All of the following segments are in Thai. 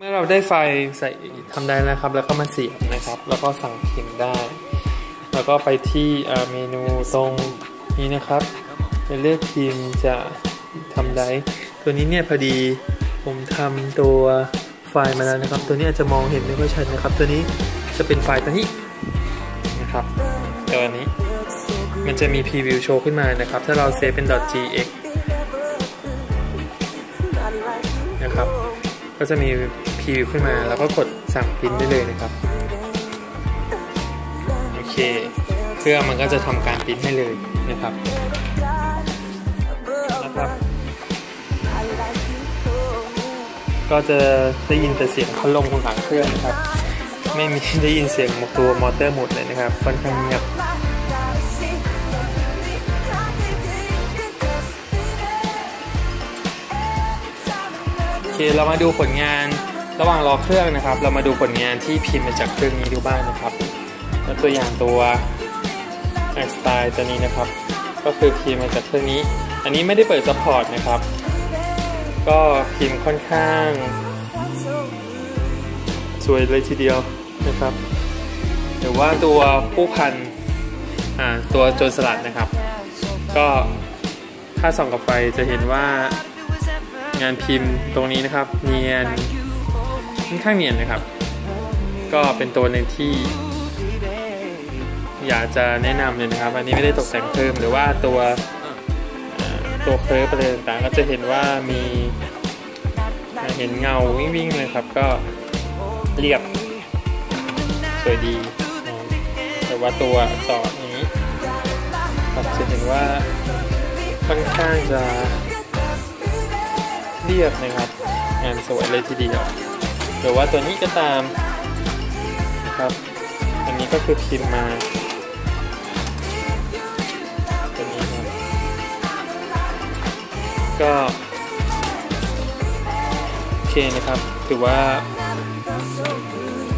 เมื่อเราได้ไฟใส่ทำได้นะครับ แล้วก็มาเสียบนะครับ แล้วก็สั่งพิมพ์ได้ แล้วก็ไปที่เมนูตรงนี้นะครับไปเลือกพิมพ์จะทำได้ ตัวนี้เนี่ยพอดีผมทำตัวไฟล์มาแล้วนะครับ ตัวนี้อาจจะมองเห็นไม่ค่อยชัดนะครับ ตัวนี้จะเป็นไฟล์ตัวนี้นะครับตัวนี้มันจะมีพรีวิวโชว์ขึ้นมานะครับ ถ้าเราเซฟเป็น .gx นะครับ ก็จะมีพรีวิวขึ้นมา แล้วก็กดสั่งพิมพ์ได้เลยนะครับ โอเค เครื่องมันก็จะทำการพิมพ์ให้เลยนะครับนะครับ ก็จะได้ยินแต่เสียงพัดลมของหางเครื่องนะครับ ไม่มีได้ยินเสียงตัวมอเตอร์หมดเลยนะครับค่อนข้างเงียบ เคเรามาดูผลงานระหว่างรอเครื่องนะครับ เรามาดูผลงานที่พิมพ์มาจากเครื่องนี้ดูบ้างนะครับตัวอย่างตัวไอน์สไตน์ตัวนี้นะครับ ก็คือพิมพ์มาจากเครื่องนี้ อันนี้ไม่ได้เปิด support นะครับ ก็พิมพ์ค่อนข้าง สวยเลยทีเดียวนะครับ หรือว่าตัวผู้พันตัวโจรสลัดนะครับ ก็ถ้าส่องกับไฟจะเห็นว่า งานพิมพ์ตรงนี้นะครับ เนียนค่อนข้างเนียนนะครับ ก็เป็นตัวหนึ่งที่ อยากจะแนะนำเลยนะครับ อันนี้ไม่ได้ตกแต่งเพิ่มหรือว่าตัวตัวเคิร์ฟอะไรต่างๆก็จะเห็นว่ามีเห็นเงาวิ่งๆเลยครับ ก็เรียบสวยดีแต่ว่าตัวอักษรอย่างนี้ครับจะเห็นว่าค่อนข้างจะ รียบนะครับงานสวยเลยทีเดียวหรือว่าตัวนี้ก็ตามนะครับ อันนี้ก็คือพิมพ์มาตัวนี้ครับก็โอเคนะครับถือว่า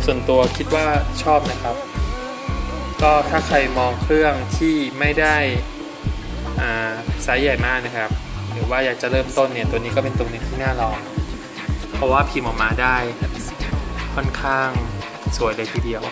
ส่วนตัวคิดว่าชอบนะครับ ก็ถ้าใครมองเครื่องที่ไม่ได้อ่าไซส์ใหญ่มากนะครับ หรือว่าอยากจะเริ่มต้นเนี่ย ตัวนี้ก็เป็นตัวหนึงที่น่าลอง เพราะว่าพิมพ์ออกมาได้ค่อนข้างสวยเลยทีเดียว